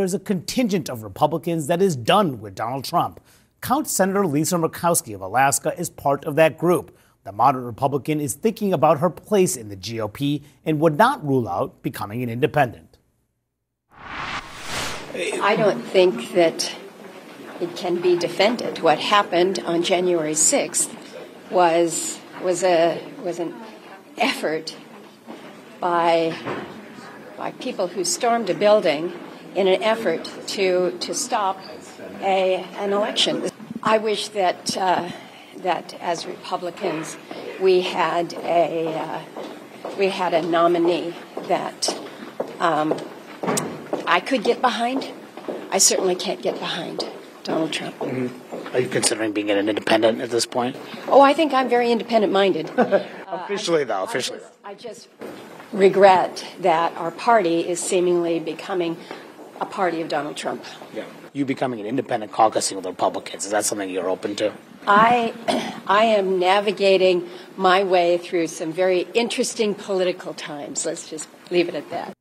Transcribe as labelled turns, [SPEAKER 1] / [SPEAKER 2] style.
[SPEAKER 1] there's a contingent of Republicans that is done with Donald Trump. Count Senator Lisa Murkowski of Alaska is part of that group. The moderate Republican is thinking about her place in the GOP and would not rule out becoming an independent.
[SPEAKER 2] I don't think that it can be defended. What happened on January 6th was was a was an effort by by people who stormed a building in an effort to to stop a an election. I wish that uh, that as Republicans we had a uh, we had a nominee that um, I could get behind. I certainly can't get behind Donald Trump.
[SPEAKER 1] Mm-hmm. Are you considering being an independent at this point?
[SPEAKER 2] Oh, I think I'm very independent minded.
[SPEAKER 1] officially, though, officially.
[SPEAKER 2] I just, I just regret that our party is seemingly becoming a party of Donald Trump.
[SPEAKER 1] Yeah. You becoming an independent caucusing with the Republicans, is that something you're open to?
[SPEAKER 2] I, I am navigating my way through some very interesting political times. Let's just leave it at that.